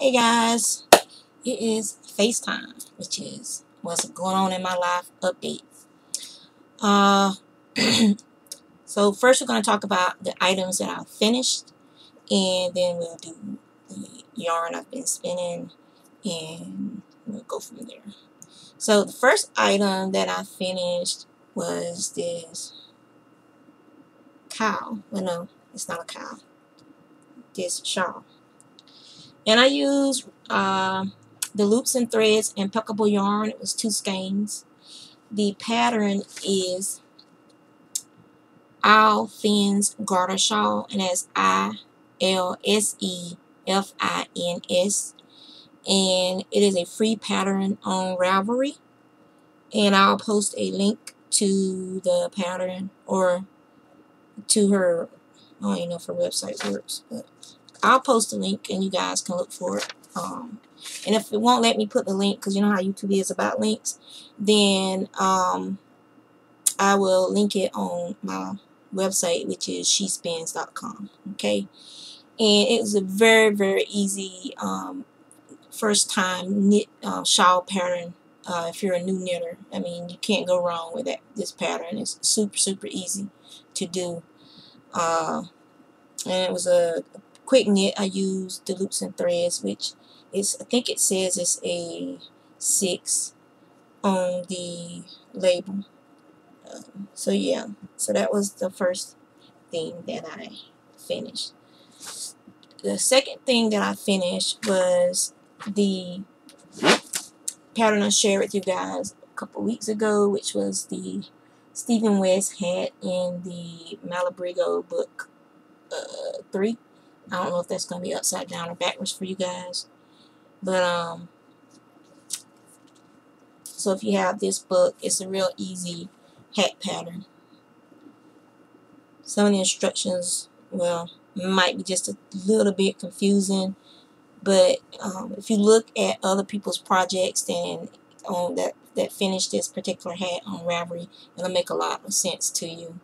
Hey guys, it is FaceTime, which is what's going on in my life update. Uh, so first we're going to talk about the items that I finished, and then we'll do the yarn I've been spinning, and we'll go from there. So the first item that I finished was this cow. Well, no, it's not a cow. This shawl. And I used uh, the loops and threads impeccable yarn. It was two skeins. The pattern is Ilsefins Garter Shawl and that's I L S E F I N S. And it is a free pattern on Ravelry. And I'll post a link to the pattern or to her, I don't even know if her website works, but I'll post a link and you guys can look for it. Um, and if it won't let me put the link, because you know how YouTube is about links, then um, I will link it on my website, which is shespins.com. Okay, and it was a very very easy um, first time knit uh, shawl pattern. Uh, if you're a new knitter, I mean you can't go wrong with that. This pattern is super super easy to do, uh, and it was a quick knit, I used the loops and threads, which is, I think it says it's a 6 on the label. Um, so yeah, so that was the first thing that I finished. The second thing that I finished was the pattern I shared with you guys a couple weeks ago, which was the Stephen West hat in the Malabrigo book uh, 3. I don't know if that's going to be upside down or backwards for you guys. But, um, so if you have this book, it's a real easy hat pattern. Some of the instructions, well, might be just a little bit confusing. But um, if you look at other people's projects and on that, that finished this particular hat on Ravelry, it'll make a lot of sense to you.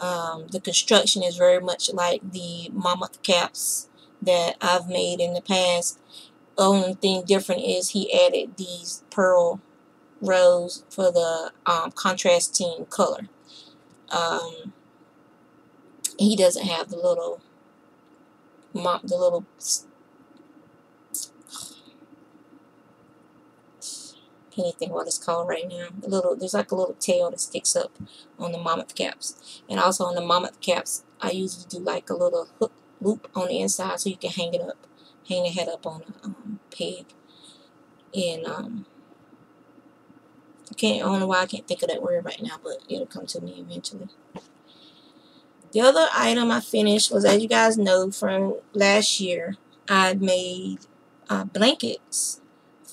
Um, the construction is very much like the mammoth caps that I've made in the past. Only thing different is he added these purl rows for the um, contrasting color. Um, he doesn't have the little mop, the little can't think what it's called right now. A little, there's like a little tail that sticks up on the mammoth caps. And also on the mammoth caps, I usually do like a little hook loop on the inside so you can hang it up, hang the head up on a um, peg. And um, I can't, I don't know why I can't think of that word right now, but it'll come to me eventually. The other item I finished was, as you guys know, from last year, I made uh, blankets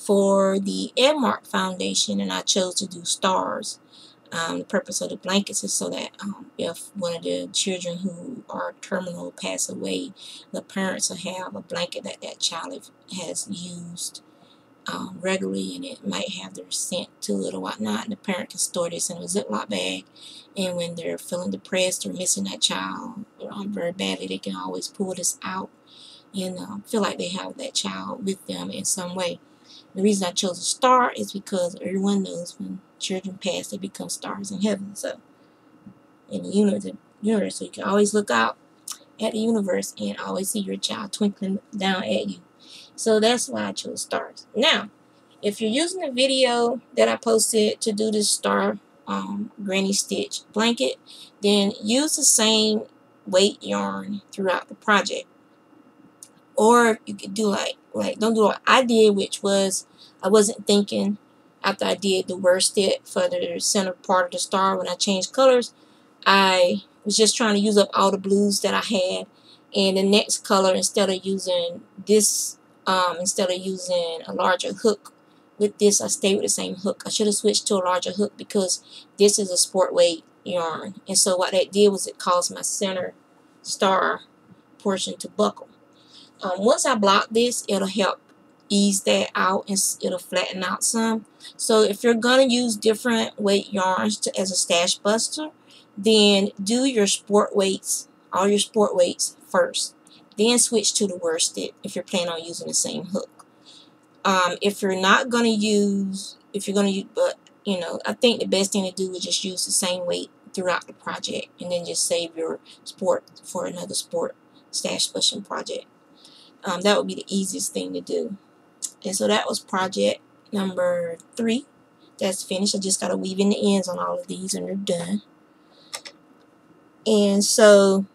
for the Edmark Foundation and I chose to do stars. Um, the purpose of the blankets is so that um, if one of the children who are terminal pass away, the parents will have a blanket that that child has used um, regularly and it might have their scent to it or whatnot. And the parent can store this in a Ziploc bag and when they're feeling depressed or missing that child um, very badly, they can always pull this out and uh, feel like they have that child with them in some way. The reason I chose a star is because everyone knows when children pass, they become stars in heaven. So, in the universe, universe, so you can always look out at the universe and always see your child twinkling down at you. So that's why I chose stars. Now, if you're using the video that I posted to do this star um, granny stitch blanket, then use the same weight yarn throughout the project. Or you could do like like don't do what I did, which was I wasn't thinking after I did the worsted for the center part of the star when I changed colors. I was just trying to use up all the blues that I had and the next color instead of using this um, instead of using a larger hook with this I stayed with the same hook. I should have switched to a larger hook because this is a sport weight yarn and so what that did was it caused my center star portion to buckle. Um, once I block this, it'll help ease that out and it'll flatten out some. So if you're going to use different weight yarns to, as a stash buster, then do your sport weights, all your sport weights first. then switch to the worsted if you're planning on using the same hook. Um, if you're not going to use, if you're going to use, but you know, I think the best thing to do is just use the same weight throughout the project and then just save your sport for another sport stash splashing project. Um, that would be the easiest thing to do. And so that was project number three. That's finished. I just got to weave in the ends on all of these and they're done. And so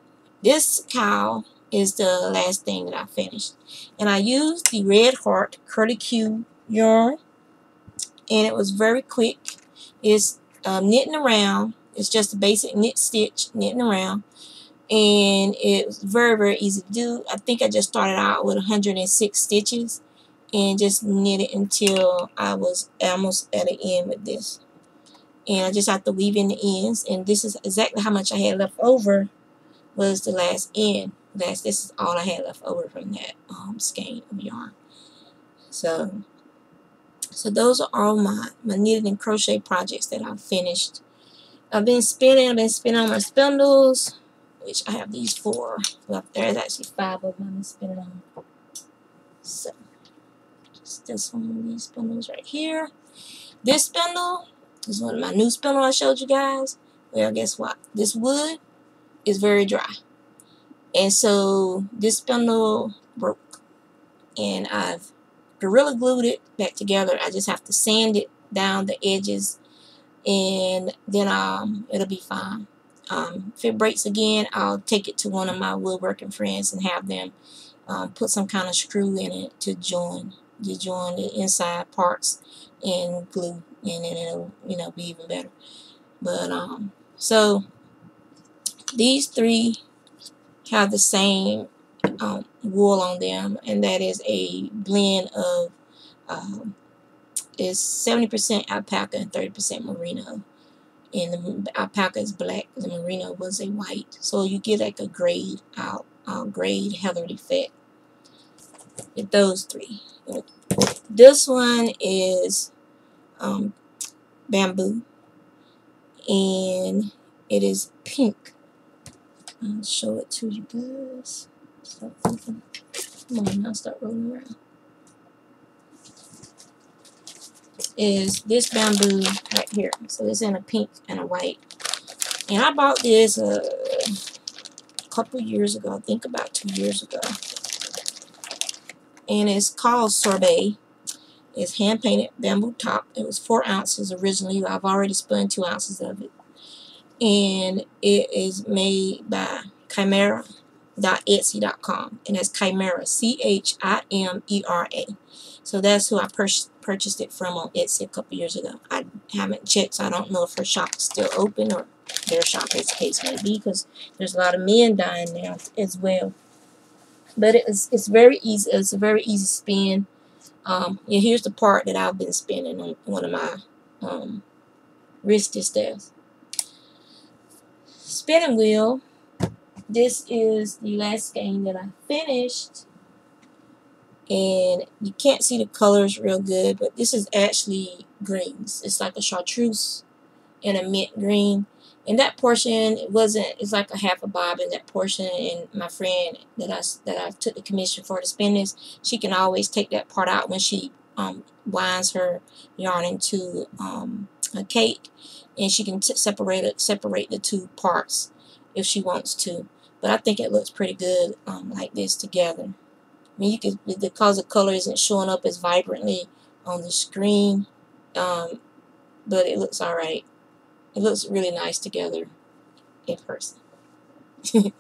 this cow is the last thing that I finished. And I used the Red Heart Curly Q yarn. And it was very quick. It's um, knitting around. It's just a basic knit stitch, knitting around. And it was very, very easy to do. I think I just started out with 106 stitches. And just knit it until I was almost at the end with this. And I just have to weave in the ends. And this is exactly how much I had left over was the last end. That's this is all I had left over from that um, skein of yarn. So, so those are all my my knitted and crochet projects that I've finished. I've been spinning. I've been spinning on my spindles, which I have these four left. There's actually five of them I'm spinning on. So, this one of these spindles right here. This spindle is one of my new spindles I showed you guys. Well, guess what? This wood is very dry. And so this spindle broke. And I've Gorilla glued it back together. I just have to sand it down the edges and then um, it'll be fine. Um, if it breaks again, I'll take it to one of my woodworking friends and have them um, put some kind of screw in it to join to join the inside parts and glue and then it'll you know be even better. But um, so these three have the same um, wool on them, and that is a blend of um, is 70% alpaca and 30% merino. And the alpaca is black, the merino was a white. So you get like a grade out, uh, grade heather effect with those three. This one is um, bamboo, and it is pink I'll show it to you guys. Stop thinking. Come on now, start rolling around. Is this bamboo right here. So it's in a pink and a white. And I bought this uh, a couple years ago. I think about two years ago. And it's called Sorbet. It's hand painted bamboo top. It was four ounces originally. I've already spun two ounces of it and it is made by chimera.etsy.com and it's chimera c-h-i-m-e-r-a so that's who I pur purchased it from on Etsy a couple years ago I haven't checked so I don't know if her shop is still open or their shop as the case may be because there's a lot of men dyeing now as well but it's, it's very easy it's a very easy spin um, yeah, here's the part that I've been spinning on one of my um, wrist staffs spinning wheel. This is the last game that I finished. And you can't see the colors real good, but this is actually greens. It's like a chartreuse and a mint green. And that portion it wasn't it's like a half a bob in that portion and my friend that I that I took the commission for to spin this, she can always take that part out when she um, winds her yarn into um, a cake and she can separate it, separate the two parts if she wants to. But I think it looks pretty good um, like this together. I mean, you could because the color isn't showing up as vibrantly on the screen, um, but it looks all right. It looks really nice together in person.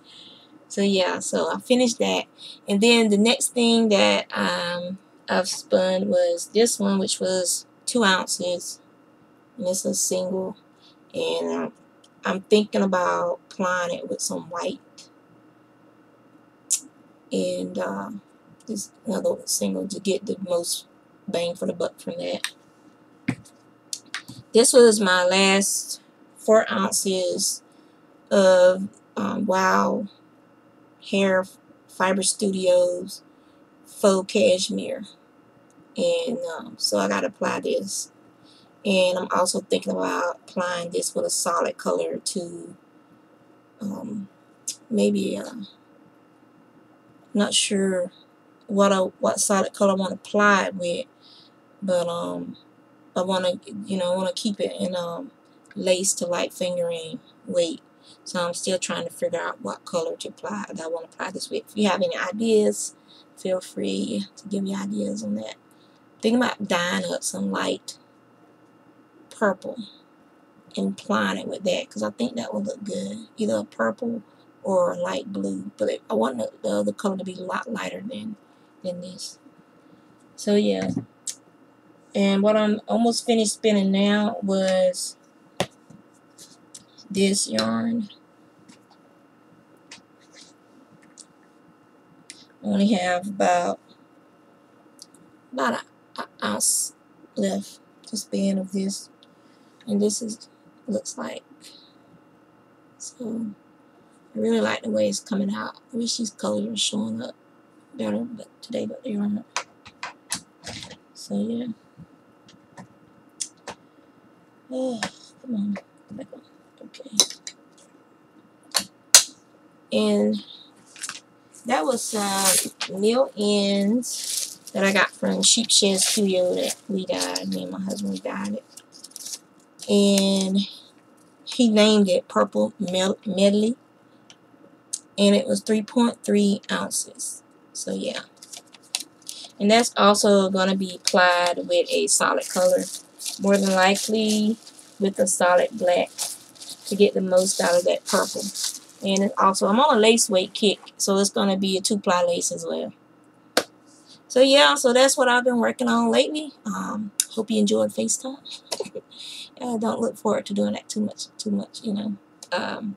so yeah, so I finished that, and then the next thing that um, I've spun was this one, which was two ounces, and it's a single and I'm, I'm thinking about applying it with some white and uh, just another single to get the most bang for the buck from that. This was my last four ounces of um, Wild Hare Fiber Studios faux cashmere. And um, so I got to apply this. And I'm also thinking about applying this with a solid color to um, maybe uh, not sure what I, what solid color I want to apply it with, but um, I want to, you know, I want to keep it in um, lace to light fingering weight. So I'm still trying to figure out what color to apply that I want to apply this with. If you have any ideas, feel free to give me ideas on that. Think about dyeing up some light purple and applying it with that because I think that will look good. Either purple or light blue. But it, I want the, the other color to be a lot lighter than, than this. So yeah. And what I'm almost finished spinning now was this yarn. I only have about about an ounce left to spin of this. And this is looks like. So I really like the way it's coming out. I wish these colors were showing up better but today, but they aren't. So yeah. Oh, come on. Back on. Okay. And that was some nail ends that I got from Sheepshed Studio that we dyed. Me and my husband dyed it. And he named it Purple Medley. And it was 3.3 ounces. So yeah. And that's also going to be applied with a solid color. More than likely with a solid black to get the most out of that purple. And also, I'm on a lace weight kick, so it's going to be a two-ply lace as well. So yeah, so that's what I've been working on lately. Um, hope you enjoyed FaceTime. I don't look forward to doing that too much, too much, you know. Um,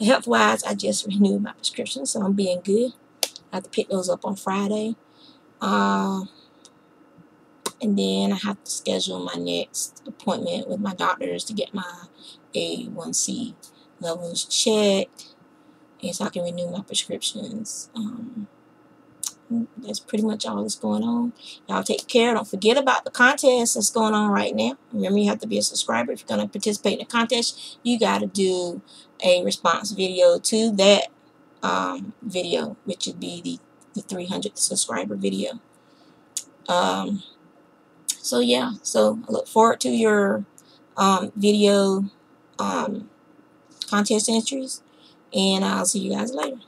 Health-wise, I just renewed my prescription, so I'm being good. I have to pick those up on Friday. Uh, and then I have to schedule my next appointment with my doctors to get my A1C levels checked. And so I can renew my prescriptions. Um, that's pretty much all that's going on. Y'all take care. Don't forget about the contest that's going on right now. Remember, you have to be a subscriber. If you're going to participate in the contest, you got to do a response video to that um, video, which would be the, the 300 subscriber video. Um, so, yeah. So, I look forward to your um, video um, contest entries. And I'll see you guys later.